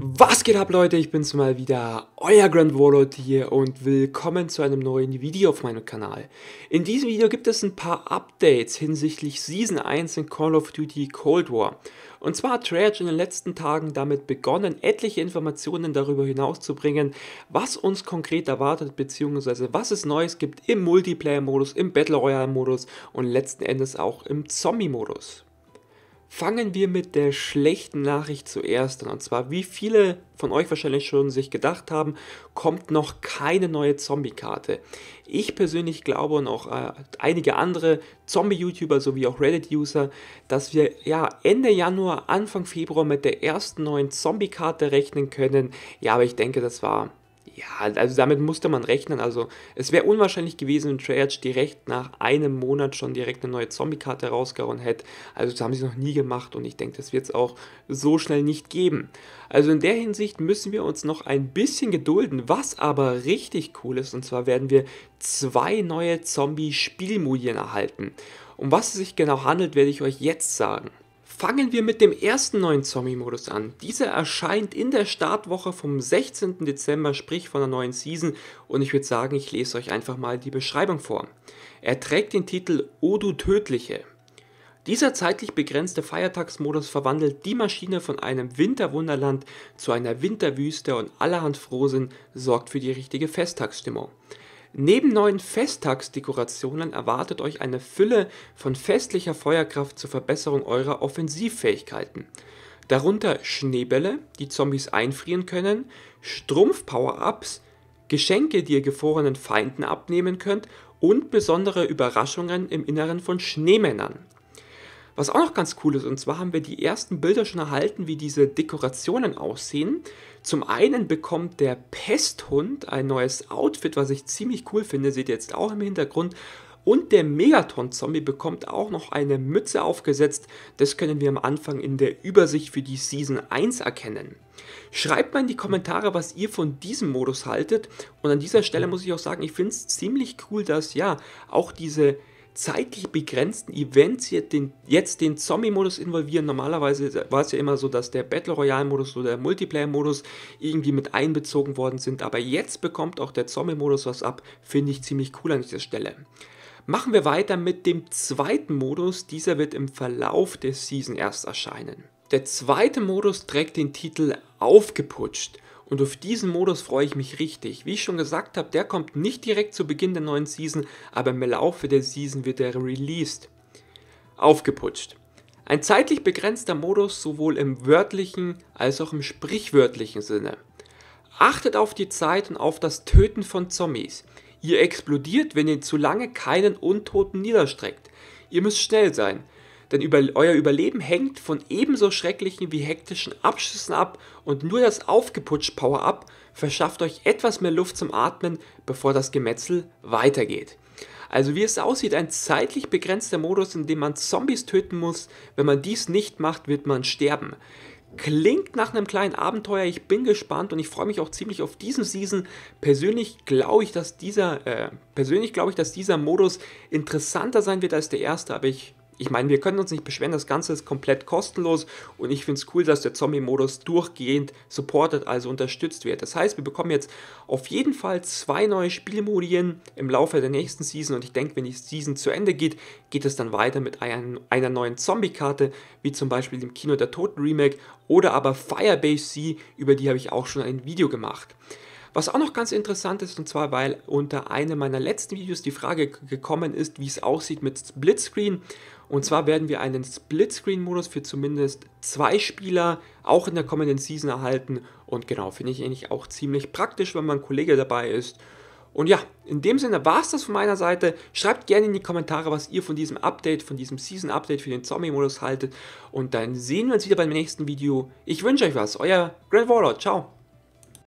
Was geht ab Leute, ich bin's mal wieder, euer Grand Warlord hier und willkommen zu einem neuen Video auf meinem Kanal. In diesem Video gibt es ein paar Updates hinsichtlich Season 1 in Call of Duty Cold War. Und zwar hat Treyarch in den letzten Tagen damit begonnen, etliche Informationen darüber hinauszubringen, was uns konkret erwartet, beziehungsweise was es Neues gibt im Multiplayer-Modus, im Battle Royale-Modus und letzten Endes auch im Zombie-Modus. Fangen wir mit der schlechten Nachricht zuerst an. Und zwar, wie viele von euch wahrscheinlich schon sich gedacht haben, kommt noch keine neue Zombie-Karte. Ich persönlich glaube und auch äh, einige andere Zombie-YouTuber sowie auch Reddit-User, dass wir ja Ende Januar, Anfang Februar mit der ersten neuen Zombie-Karte rechnen können. Ja, aber ich denke, das war ja, also damit musste man rechnen. Also es wäre unwahrscheinlich gewesen, wenn Treyarch direkt nach einem Monat schon direkt eine neue Zombie-Karte rausgehauen hätte. Also das haben sie noch nie gemacht und ich denke, das wird es auch so schnell nicht geben. Also in der Hinsicht müssen wir uns noch ein bisschen gedulden, was aber richtig cool ist. Und zwar werden wir zwei neue Zombie-Spielmodien erhalten. Um was es sich genau handelt, werde ich euch jetzt sagen. Fangen wir mit dem ersten neuen Zombie-Modus an. Dieser erscheint in der Startwoche vom 16. Dezember, sprich von der neuen Season. Und ich würde sagen, ich lese euch einfach mal die Beschreibung vor. Er trägt den Titel O du Tödliche. Dieser zeitlich begrenzte Feiertagsmodus verwandelt die Maschine von einem Winterwunderland zu einer Winterwüste und allerhand Frohsinn sorgt für die richtige Festtagsstimmung. Neben neuen Festtagsdekorationen erwartet euch eine Fülle von festlicher Feuerkraft zur Verbesserung eurer Offensivfähigkeiten. Darunter Schneebälle, die Zombies einfrieren können, Strumpf-Power-Ups, Geschenke, die ihr gefrorenen Feinden abnehmen könnt und besondere Überraschungen im Inneren von Schneemännern. Was auch noch ganz cool ist, und zwar haben wir die ersten Bilder schon erhalten, wie diese Dekorationen aussehen. Zum einen bekommt der Pesthund ein neues Outfit, was ich ziemlich cool finde, seht ihr jetzt auch im Hintergrund. Und der Megaton-Zombie bekommt auch noch eine Mütze aufgesetzt. Das können wir am Anfang in der Übersicht für die Season 1 erkennen. Schreibt mal in die Kommentare, was ihr von diesem Modus haltet. Und an dieser Stelle muss ich auch sagen, ich finde es ziemlich cool, dass ja auch diese zeitlich begrenzten Events jetzt den, jetzt den Zombie-Modus involvieren. Normalerweise war es ja immer so, dass der Battle Royale-Modus oder der Multiplayer-Modus irgendwie mit einbezogen worden sind. Aber jetzt bekommt auch der Zombie-Modus was ab. Finde ich ziemlich cool an dieser Stelle. Machen wir weiter mit dem zweiten Modus. Dieser wird im Verlauf der Season erst erscheinen. Der zweite Modus trägt den Titel Aufgeputscht. Und auf diesen Modus freue ich mich richtig. Wie ich schon gesagt habe, der kommt nicht direkt zu Beginn der neuen Season, aber im Laufe der Season wird er released. Aufgeputscht. Ein zeitlich begrenzter Modus sowohl im wörtlichen als auch im sprichwörtlichen Sinne. Achtet auf die Zeit und auf das Töten von Zombies. Ihr explodiert, wenn ihr zu lange keinen Untoten niederstreckt. Ihr müsst schnell sein denn über, euer Überleben hängt von ebenso schrecklichen wie hektischen Abschüssen ab und nur das aufgeputscht Power-Up verschafft euch etwas mehr Luft zum Atmen, bevor das Gemetzel weitergeht. Also wie es aussieht, ein zeitlich begrenzter Modus, in dem man Zombies töten muss. Wenn man dies nicht macht, wird man sterben. Klingt nach einem kleinen Abenteuer, ich bin gespannt und ich freue mich auch ziemlich auf diesen Season. Persönlich glaube ich, dass dieser, äh, persönlich glaube ich, dass dieser Modus interessanter sein wird als der erste, aber ich ich meine, wir können uns nicht beschweren, das Ganze ist komplett kostenlos und ich finde es cool, dass der Zombie-Modus durchgehend supported, also unterstützt wird. Das heißt, wir bekommen jetzt auf jeden Fall zwei neue Spielmodien im Laufe der nächsten Season und ich denke, wenn die Season zu Ende geht, geht es dann weiter mit einer, einer neuen Zombie-Karte, wie zum Beispiel dem Kino der Toten Remake oder aber Firebase C, über die habe ich auch schon ein Video gemacht. Was auch noch ganz interessant ist, und zwar, weil unter einem meiner letzten Videos die Frage gekommen ist, wie es aussieht mit Splitscreen. Und zwar werden wir einen Splitscreen-Modus für zumindest zwei Spieler auch in der kommenden Season erhalten. Und genau, finde ich eigentlich auch ziemlich praktisch, wenn man ein Kollege dabei ist. Und ja, in dem Sinne war es das von meiner Seite. Schreibt gerne in die Kommentare, was ihr von diesem Update, von diesem Season-Update für den Zombie-Modus haltet. Und dann sehen wir uns wieder beim nächsten Video. Ich wünsche euch was. Euer Grand Warlord. Ciao.